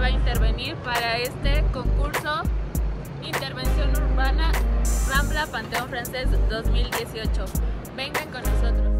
va a intervenir para este concurso Intervención Urbana Rambla Panteón Francés 2018. Vengan con nosotros.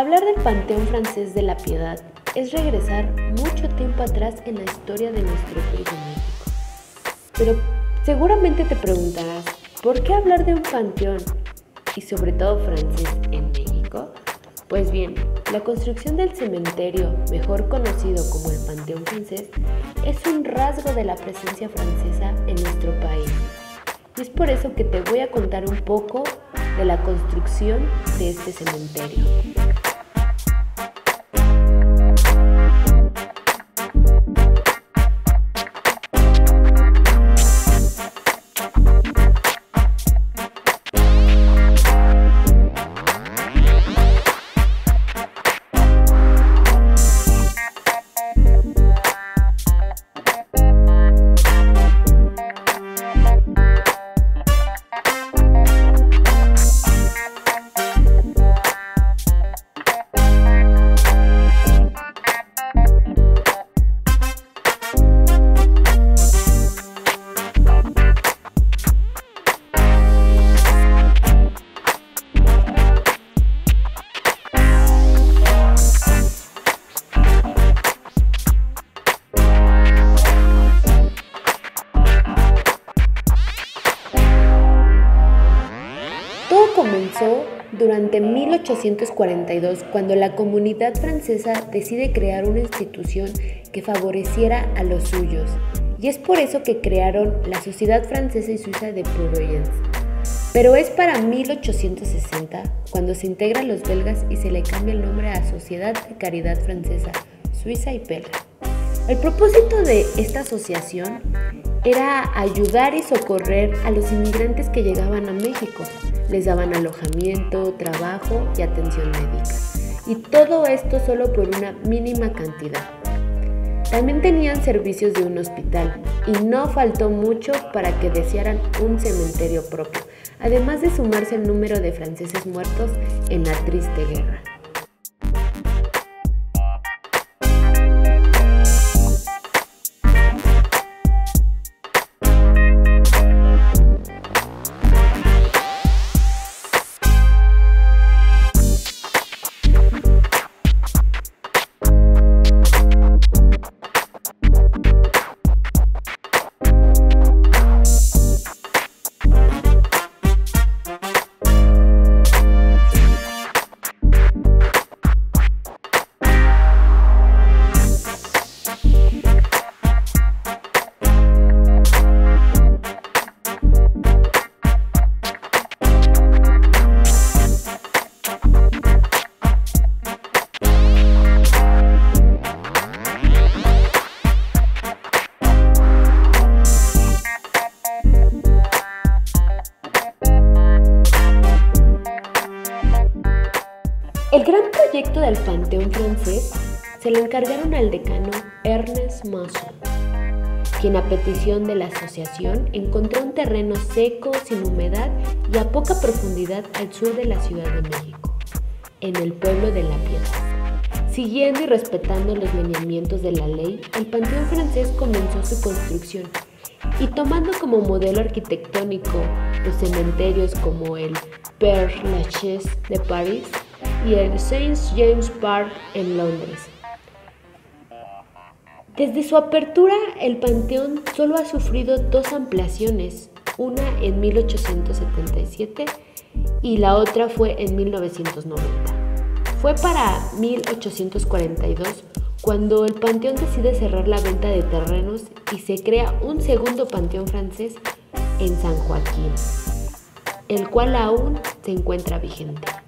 Hablar del Panteón Francés de la Piedad es regresar mucho tiempo atrás en la historia de nuestro país México. Pero seguramente te preguntarás, ¿por qué hablar de un panteón y sobre todo francés en México? Pues bien, la construcción del cementerio, mejor conocido como el Panteón Francés, es un rasgo de la presencia francesa en nuestro país. Y es por eso que te voy a contar un poco de la construcción de este cementerio. Comenzó durante 1842 cuando la comunidad francesa decide crear una institución que favoreciera a los suyos. Y es por eso que crearon la Sociedad Francesa y Suiza de Provence. Pero es para 1860 cuando se integran los belgas y se le cambia el nombre a Sociedad de Caridad Francesa, Suiza y Belga. El propósito de esta asociación era ayudar y socorrer a los inmigrantes que llegaban a México. Les daban alojamiento, trabajo y atención médica. Y todo esto solo por una mínima cantidad. También tenían servicios de un hospital y no faltó mucho para que desearan un cementerio propio, además de sumarse el número de franceses muertos en la triste guerra. Gran proyecto del Panteón francés se lo encargaron al decano Ernest Masson, quien a petición de la asociación encontró un terreno seco, sin humedad y a poca profundidad al sur de la Ciudad de México, en el pueblo de La Piedad. Siguiendo y respetando los lineamientos de la ley, el Panteón francés comenzó su construcción y tomando como modelo arquitectónico los cementerios como el Père Lachaise de París, y el St. James Park en Londres. Desde su apertura, el Panteón solo ha sufrido dos ampliaciones, una en 1877 y la otra fue en 1990. Fue para 1842 cuando el Panteón decide cerrar la venta de terrenos y se crea un segundo Panteón francés en San Joaquín, el cual aún se encuentra vigente.